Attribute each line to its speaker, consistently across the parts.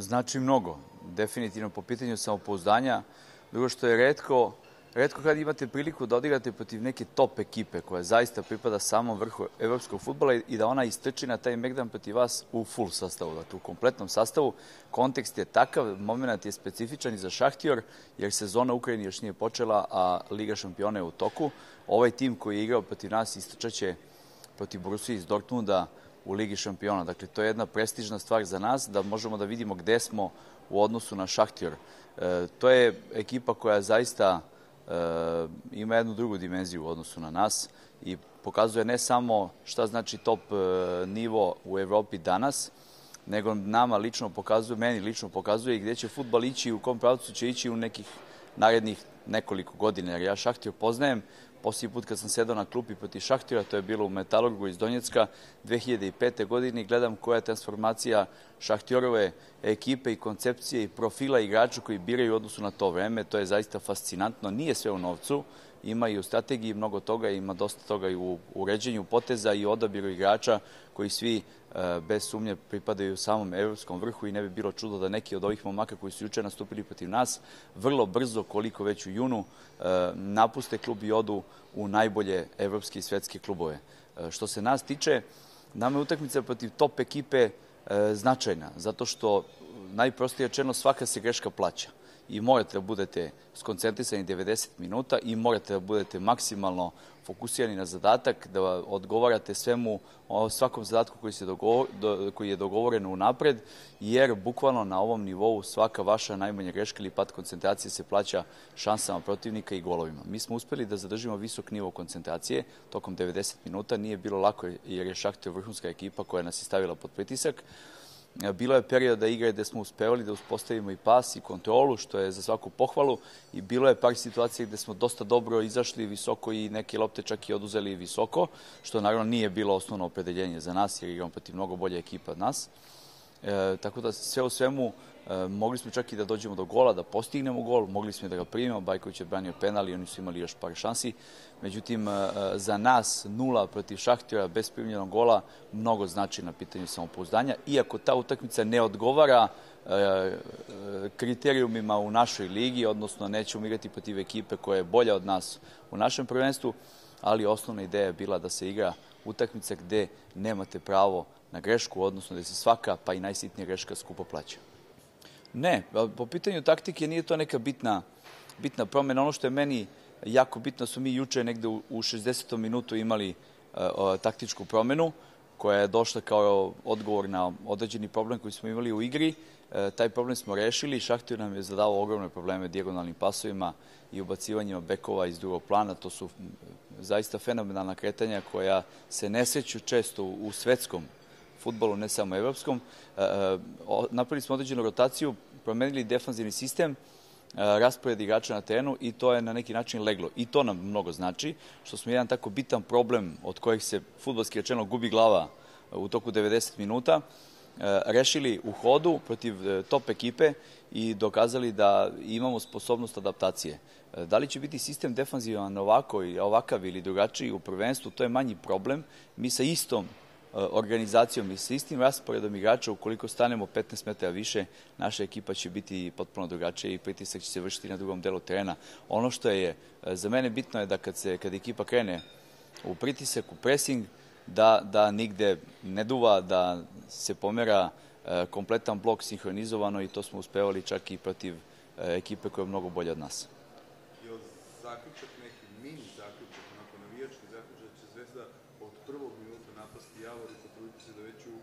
Speaker 1: Znači mnogo, definitivno po pitanju samopouzdanja. Drugo što je redko, redko kad imate priliku da odigrate protiv neke top ekipe koja zaista pripada samom vrhu evropskog futbola i da ona istrči na taj megdan protiv vas u full sastavu, dakle u kompletnom sastavu. Kontekst je takav, moment je specifičan i za Šahtjor, jer sezona Ukrajini još nije počela, a Liga šampiona je u toku. Ovaj tim koji je igrao protiv nas istrčaće protiv Borussia iz Dortmunda u Ligi šampiona. Dakle, to je jedna prestižna stvar za nas, da možemo da vidimo gde smo u odnosu na Šahtjor. E, to je ekipa koja zaista e, ima jednu drugu dimenziju u odnosu na nas i pokazuje ne samo šta znači top e, nivo u Evropi danas, nego nama lično pokazuje, meni lično pokazuje gde će futbal ići i u kom pravcu će ići u nekih narednih nekoliko godina. Jer ja Šahtjor poznajem, Posljednji put kad sam sedao na klupi proti Šahtira, to je bilo u Metalurgu iz Donjecka 2005. godine gledam koja je transformacija Šahtirove ekipe i koncepcije i profila igrača koji biraju u odnosu na to vreme. To je zaista fascinantno. Nije sve u novcu, ima i u strategiji mnogo toga, ima dosta toga i u uređenju poteza i odabiru igrača koji svi bez sumnje pripadaju samom evropskom vrhu i ne bi bilo čudo da neki od ovih momaka koji su juče nastupili protiv nas vrlo brzo, koliko već u junu, e, napuste klub i odu u najbolje evropske i svetske klubove. E, što se nas tiče, nama je utakmica protiv top ekipe značajna, zato što najprostije rečeno svaka se greška plaća i morate da budete skoncentrisani 90 minuta i morate da budete maksimalno fokusirani na zadatak, da odgovarate svemu, svakom zadatku koji, se dogovor, koji je dogovoren u napred, jer bukvalno na ovom nivou svaka vaša najmanja greška ili pad koncentracije se plaća šansama protivnika i golovima. Mi smo uspeli da zadržimo visok nivo koncentracije tokom 90 minuta. Nije bilo lako jer je Šahtio vrhunska ekipa koja nas je stavila pod pritisak. Bilo je perioda igre gde smo uspevali da uspostavimo i pas i kontrolu, što je za svaku pohvalu i bilo je par situacija gde smo dosta dobro izašli visoko i neke lopte čak i oduzeli visoko, što naravno nije bilo osnovno opredeljenje za nas jer igramo protiv mnogo bolje ekipa od nas. E, tako da sve u svemu e, mogli smo čak i da dođemo do gola, da postignemo gol, mogli smo da ga primimo, Bajković je branio penal i oni su imali još par šansi. Međutim, e, za nas nula protiv Šahtira bez primljenog gola mnogo znači na pitanju samopouzdanja, iako ta utakmica ne odgovara e, kriterijumima u našoj ligi, odnosno nećemo igrati protiv ekipe koja je bolja od nas u našem prvenstvu, ali osnovna ideja je bila da se igra utakmica gde nemate pravo na grešku, odnosno da se svaka, pa i najsitnija greška skupo plaća. Ne, po pitanju taktike nije to neka bitna, bitna promjena. Ono što je meni jako bitno su mi juče negde u, u 60. minutu imali uh, taktičku promenu koja je došla kao odgovor na određeni problem koji smo imali u igri. E, taj problem smo rešili. Šahtir nam je zadao ogromne probleme dijagonalnim pasovima i ubacivanjima bekova iz drugog plana. To su zaista fenomenalna kretanja koja se ne seću često u svetskom futbolu, ne samo evropskom. E, e, napravili smo određenu rotaciju, promenili defanzivni sistem, e, raspored igrača na terenu i to je na neki način leglo. I to nam mnogo znači, što smo jedan tako bitan problem od kojih se futbolski rečeno gubi glava u toku 90 minuta, rešili u hodu protiv top ekipe i dokazali da imamo sposobnost adaptacije. Da li će biti sistem defanzivan ovako ovakav ili drugačiji u prvenstvu, to je manji problem. Mi sa istom organizacijom i sa istim rasporedom igrača, ukoliko stanemo 15 metara više, naša ekipa će biti potpuno drugačija i pritisak će se vršiti na drugom delu terena. Ono što je eh, za mene bitno je da kad, se, kad ekipa krene u pritisak, u pressing, da, da nigde ne duva, da se pomera eh, kompletan blok sinhronizovano i to smo uspevali čak i protiv ekipe koja je mnogo bolja od nas.
Speaker 2: Zaključak neki mini zaključak, onako navijački zaključak, da će Zvezda od prvog minuta napasti Javor i potruditi se da već u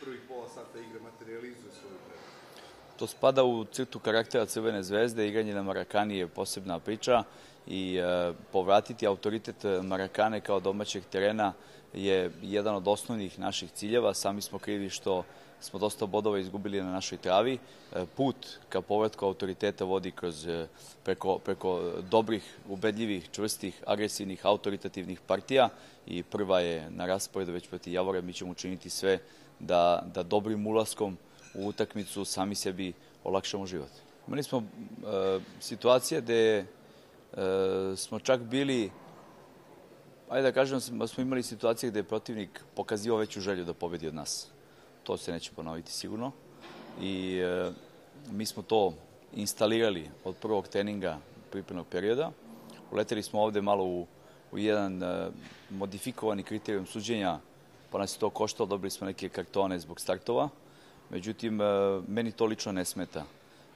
Speaker 2: prvih pola sata igre materializuje svoju prednost?
Speaker 1: To spada u crtu karaktera Crvene zvezde, igranje na Marakani je posebna priča i e, povratiti autoritet Marakane kao domaćeg terena je jedan od osnovnih naših ciljeva. Sami smo krivi što smo dosta bodova izgubili na našoj travi. E, put ka povratku autoriteta vodi kroz e, preko, preko dobrih, ubedljivih, čvrstih, agresivnih, autoritativnih partija i prva je na rasporedu već proti Javora. Mi ćemo učiniti sve da, da dobrim ulaskom u utakmicu sami sebi olakšamo život. Imali smo e, situacije gde e, smo čak bili ajde da kažem, smo imali situacije gde je protivnik pokazio veću želju da pobedi od nas. To se neće ponoviti sigurno. i e, mi smo to instalirali od prvog treninga pripremnog perioda. Uleteli smo ovde malo u, u jedan modifikovani kriterijum suđenja, pa nas je to koštalo, dobili smo neke kartone zbog startova. Međutim, e, meni to lično ne smeta.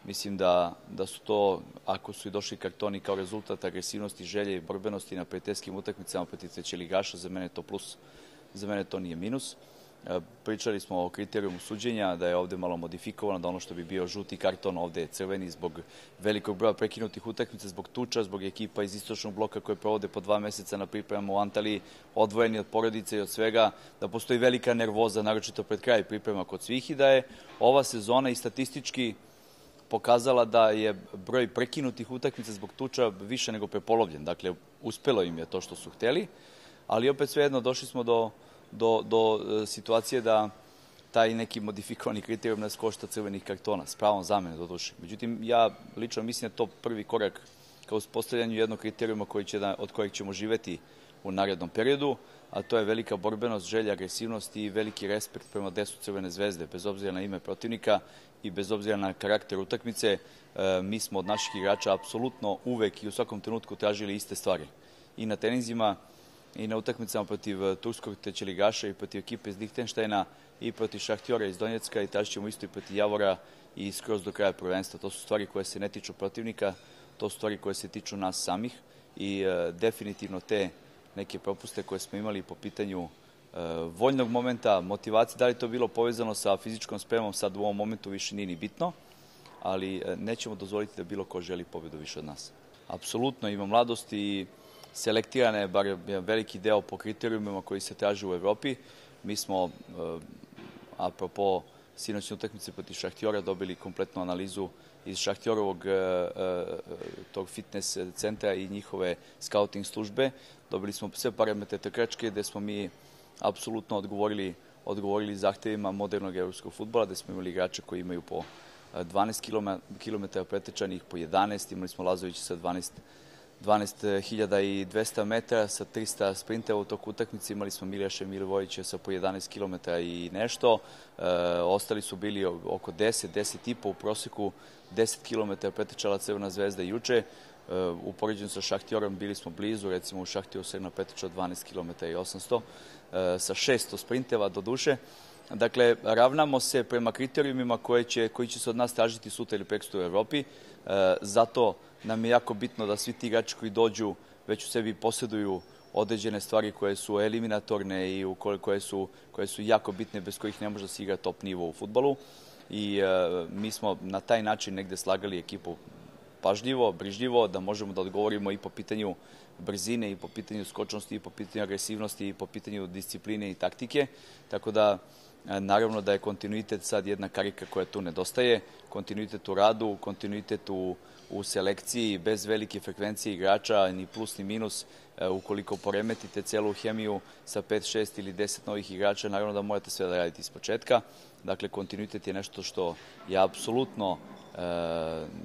Speaker 1: Mislim da, da su to, ako su i došli kartoni kao rezultat agresivnosti, želje i borbenosti na prijateljskim utakmicama protiv treće ligaša, za mene to plus, za mene to nije minus. E, pričali smo o kriterijumu suđenja, da je ovde malo modifikovano, da ono što bi bio žuti karton ovde je crveni zbog velikog broja prekinutih utakmica, zbog tuča, zbog ekipa iz istočnog bloka koje provode po dva meseca na pripremama u Antaliji, odvojeni od porodice i od svega, da postoji velika nervoza, naročito pred kraj priprema kod svih i da je ova sezona i statistički pokazala da je broj prekinutih utakmica zbog tuča više nego prepolovljen. Dakle, uspelo im je to što su hteli, ali opet svejedno došli smo do do, do e, situacije da taj neki modifikovani kriterijum nas košta crvenih kartona, s pravom zamene do. Međutim, ja lično mislim da to prvi korak ka uspostavljanju jednog kriterijuma koji će da, od kojeg ćemo živeti u narednom periodu, a to je velika borbenost, želja, agresivnost i veliki respekt prema desu Crvene zvezde, bez obzira na ime protivnika i bez obzira na karakter utakmice. E, mi smo od naših igrača apsolutno uvek i u svakom trenutku tražili iste stvari. I na teninzima, i na utakmicama protiv eh, Turskog ligaša i protiv ekipe iz Lichtensteina i protiv Šahtjora iz Donjecka i taži ćemo isto i protiv Javora i skroz do kraja prvenstva. To su stvari koje se ne tiču protivnika, to su stvari koje se tiču nas samih i e, definitivno te neke propuste koje smo imali po pitanju e, voljnog momenta, motivacije, da li to bilo povezano sa fizičkom spremom, sad u ovom momentu više nije ni bitno, ali nećemo dozvoliti da bilo ko želi pobedu više od nas. Apsolutno ima mladosti i selektirana je bar veliki deo po kriterijumima koji se traže u Evropi. Mi smo, eh, apropo sinoćne utakmice protiv Šahtjora, dobili kompletnu analizu iz Šahtjorovog eh, eh, tog fitness centra i njihove scouting službe. Dobili smo sve parametre trkačke gde smo mi apsolutno odgovorili odgovorili zahtevima modernog evropskog futbola, gde smo imali igrače koji imaju po 12 km pretečanih, po 11, imali smo Lazovića sa 12 12.200 metara sa 300 sprinteva u toku utakmice. Imali smo Miljaša Milivojića sa po 11 km i nešto. E, ostali su bili oko 10, 10 i po u proseku. 10 km pretečala Crvena zvezda juče. E, upoređeno sa Šahtjorom bili smo blizu, recimo u Šahtjoru Crvena pretečala 12 km i 800 e, sa 600 sprinteva do duše. Dakle, ravnamo se prema kriterijumima koje će, koji će se od nas tražiti sutra ili prekstu u Evropi. E, zato nam je jako bitno da svi ti igrači koji dođu već u sebi posjeduju određene stvari koje su eliminatorne i koje su, koje su jako bitne, bez kojih ne može da se igra top nivo u futbolu. I e, mi smo na taj način negde slagali ekipu pažljivo, brižljivo, da možemo da odgovorimo i po pitanju brzine, i po pitanju skočnosti, i po pitanju agresivnosti, i po pitanju discipline i taktike. Tako da Naravno da je kontinuitet sad jedna karika koja tu nedostaje, kontinuitet u radu, kontinuitet u, u selekciji, bez velike frekvencije igrača, ni plus ni minus, e, ukoliko poremetite celu hemiju sa 5, 6 ili 10 novih igrača, naravno da morate sve da radite iz početka. Dakle, kontinuitet je nešto što je apsolutno e,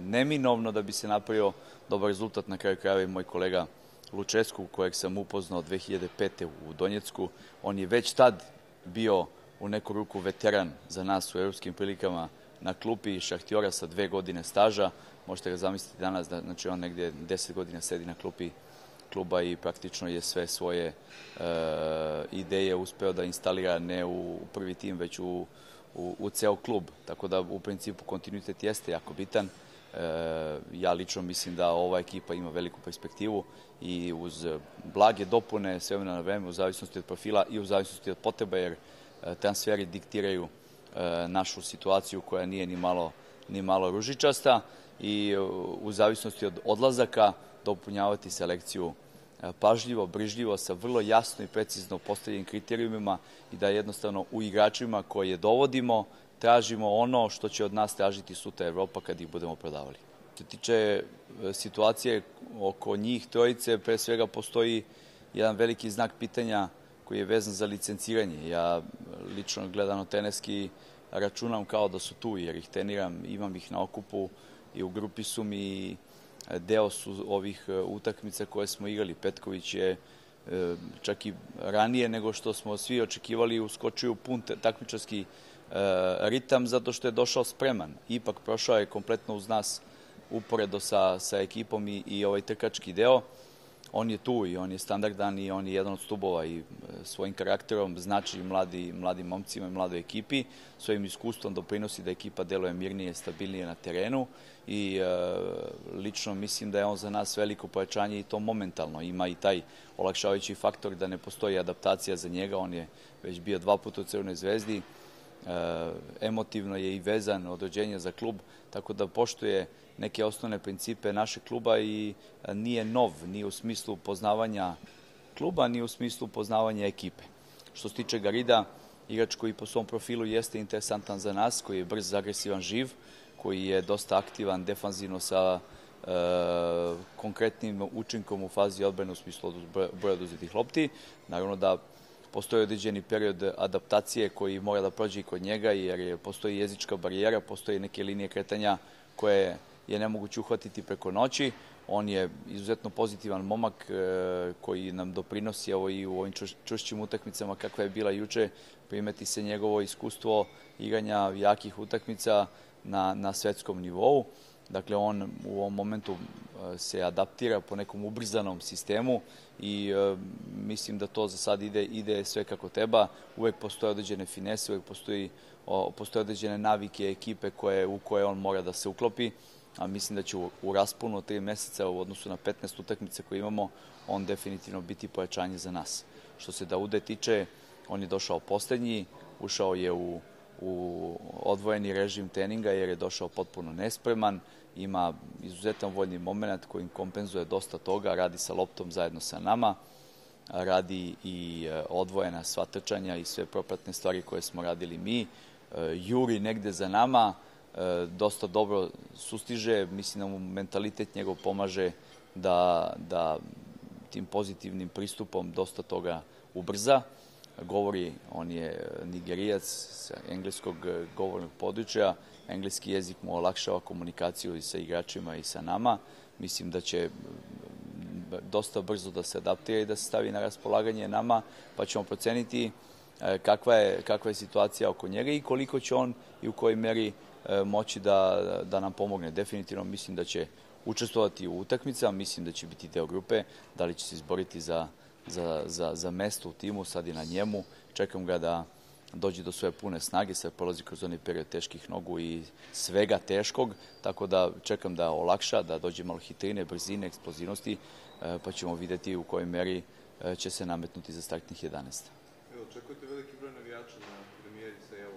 Speaker 1: neminovno da bi se napravio dobar rezultat. Na kraju krajeva i moj kolega Lučesku, kojeg sam upoznao 2005. u Donjecku, on je već tad bio u neku ruku veteran za nas u evropskim prilikama na klupi Šahtjora sa dve godine staža. Možete ga zamisliti danas, da, znači on negde deset godina sedi na klupi kluba i praktično je sve svoje e, ideje uspeo da instalira ne u prvi tim, već u, u, ceo klub. Tako da u principu kontinuitet jeste jako bitan. E, ja lično mislim da ova ekipa ima veliku perspektivu i uz blage dopune sve na vreme u zavisnosti od profila i u zavisnosti od potreba, jer transferi diktiraju e, našu situaciju koja nije ni malo, ni malo ružičasta i e, u zavisnosti od odlazaka dopunjavati selekciju pažljivo, brižljivo, sa vrlo jasno i precizno postavljenim kriterijumima i da jednostavno u igračima koje dovodimo tražimo ono što će od nas tražiti sutra Evropa kad ih budemo prodavali. Što tiče situacije oko njih trojice, pre svega postoji jedan veliki znak pitanja koji je vezan za licenciranje. Ja lično gledano teneski računam kao da su tu, jer ih treniram, imam ih na okupu i u grupi su mi deo su ovih e, utakmica koje smo igrali. Petković je e, čak i ranije nego što smo svi očekivali uskočio pun takmičarski ritam zato što je došao spreman. Ipak prošao je kompletno uz nas uporedo sa, sa ekipom i, i ovaj trkački deo on je tu i on je standardan i on je jedan od stubova i e, svojim karakterom znači mladi, mladim momcima i mladoj ekipi. Svojim iskustvom doprinosi da ekipa deluje mirnije, stabilnije na terenu i e, lično mislim da je on za nas veliko pojačanje i to momentalno. Ima i taj olakšavajući faktor da ne postoji adaptacija za njega. On je već bio dva puta u Crvenoj zvezdi, emotivno je i vezan od rođenja za klub, tako da poštuje neke osnovne principe našeg kluba i e, nije nov, ni u smislu poznavanja kluba, ni u smislu poznavanja ekipe. Što se tiče Garida, igrač koji po svom profilu jeste interesantan za nas, koji je brz, agresivan, živ, koji je dosta aktivan defanzivno sa e, konkretnim učinkom u fazi odbrane u smislu broja oduzetih lopti. Naravno da postoji određeni period adaptacije koji mora da prođe i kod njega, jer postoji jezička barijera, postoji neke linije kretanja koje je nemoguće uhvatiti preko noći. On je izuzetno pozitivan momak e, koji nam doprinosi ovo i u ovim čušćim utakmicama kakva je bila juče. Primeti se njegovo iskustvo igranja jakih utakmica na, na svetskom nivou. Dakle, on u ovom momentu e, se adaptira po nekom ubrzanom sistemu i e, mislim da to za sad ide, ide sve kako treba. Uvek postoje određene finese, uvek postoji, postoje određene navike ekipe koje, u koje on mora da se uklopi a mislim da će u, u rasponu tri meseca u odnosu na 15 utakmice koje imamo, on definitivno biti pojačanje za nas. Što se Daude tiče, on je došao poslednji, ušao je u, u odvojeni režim treninga jer je došao potpuno nespreman, ima izuzetan voljni moment kojim kompenzuje dosta toga, radi sa loptom zajedno sa nama, radi i e, odvojena sva trčanja i sve propratne stvari koje smo radili mi, e, juri negde za nama, E, dosta dobro sustiže, mislim da mu mentalitet njegov pomaže da, da tim pozitivnim pristupom dosta toga ubrza. Govori, on je nigerijac sa engleskog govornog područja, engleski jezik mu olakšava komunikaciju i sa igračima i sa nama. Mislim da će dosta brzo da se adaptira i da se stavi na raspolaganje nama, pa ćemo proceniti e, kakva je, kakva je situacija oko njega i koliko će on i u kojoj meri E, moći da, da nam pomogne. Definitivno mislim da će učestvovati u utakmicama, mislim da će biti deo grupe, da li će se izboriti za, za, za, za mesto u timu, sad je na njemu. Čekam ga da dođe do svoje pune snage, sad polazi kroz onaj period teških nogu i svega teškog, tako da čekam da olakša, da dođe malo hitrine, brzine, eksplozivnosti, e, pa ćemo videti u kojoj meri e, će se nametnuti za startnih 11.
Speaker 2: Evo, očekujete veliki broj navijača na premijeri sa Evo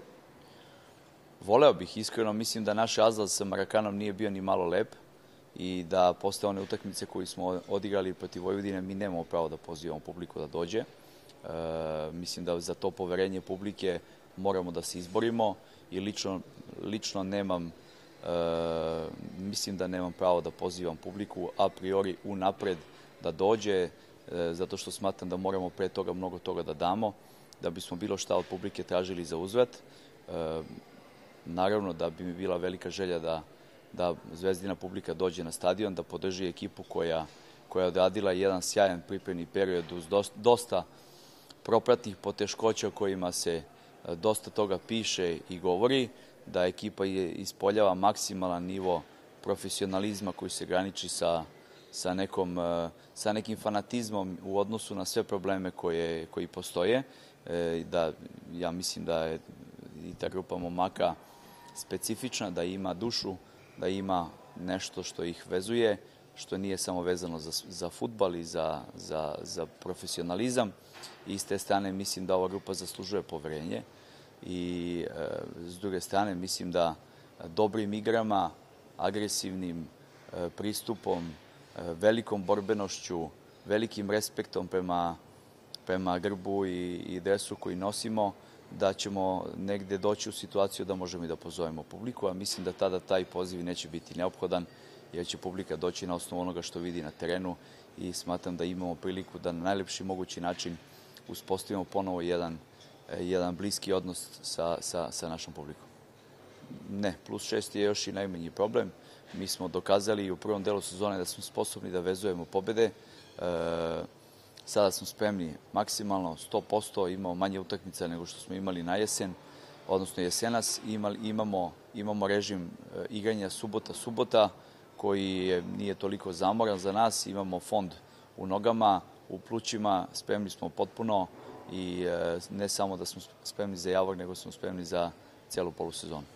Speaker 1: Voleo bih, iskreno, mislim da naš razlaz sa Marakanom nije bio ni malo lep i da posle one utakmice koju smo odigrali protiv Vojvodine mi nemamo pravo da pozivamo publiku da dođe. E, mislim da za to poverenje publike moramo da se izborimo i lično, lično nemam e, mislim da nemam pravo da pozivam publiku a priori unapred da dođe e, zato što smatram da moramo pre toga mnogo toga da damo da bismo bilo šta od publike tražili za uzvrat. E, Naravno da bi mi bila velika želja da, da zvezdina publika dođe na stadion, da podrži ekipu koja, koja je odradila jedan sjajan pripremni period uz dosta, dosta propratnih poteškoća kojima se e, dosta toga piše i govori, da ekipa je ispoljava maksimalan nivo profesionalizma koji se graniči sa, sa, nekom, e, sa nekim fanatizmom u odnosu na sve probleme koje, koji postoje. E, da, ja mislim da je i ta grupa momaka specifična, da ima dušu, da ima nešto što ih vezuje, što nije samo vezano za, za futbal i za, za, za profesionalizam. I s te strane mislim da ova grupa zaslužuje poverenje i e, s druge strane mislim da dobrim igrama, agresivnim e, pristupom, e, velikom borbenošću, velikim respektom prema, prema grbu i, i dresu koji nosimo, da ćemo negde doći u situaciju da možemo i da pozovemo publiku, a mislim da tada taj poziv neće biti neophodan, jer će publika doći na osnovu onoga što vidi na terenu i smatram da imamo priliku da na najlepši mogući način uspostavimo ponovo jedan, e, jedan bliski odnos sa, sa, sa našom publikom. Ne, plus šest je još i najmanji problem. Mi smo dokazali u prvom delu sezone da smo sposobni da vezujemo pobede. E, Sada smo spremni maksimalno 100%, imamo manje utakmica nego što smo imali na jesen odnosno jesenas, imamo, imamo režim e, igranja subota-subota, koji je, nije toliko zamoran za nas. Imamo fond u nogama, u plućima, spremni smo potpuno i e, ne samo da smo spremni za javor, nego smo spremni za celu polusezonu.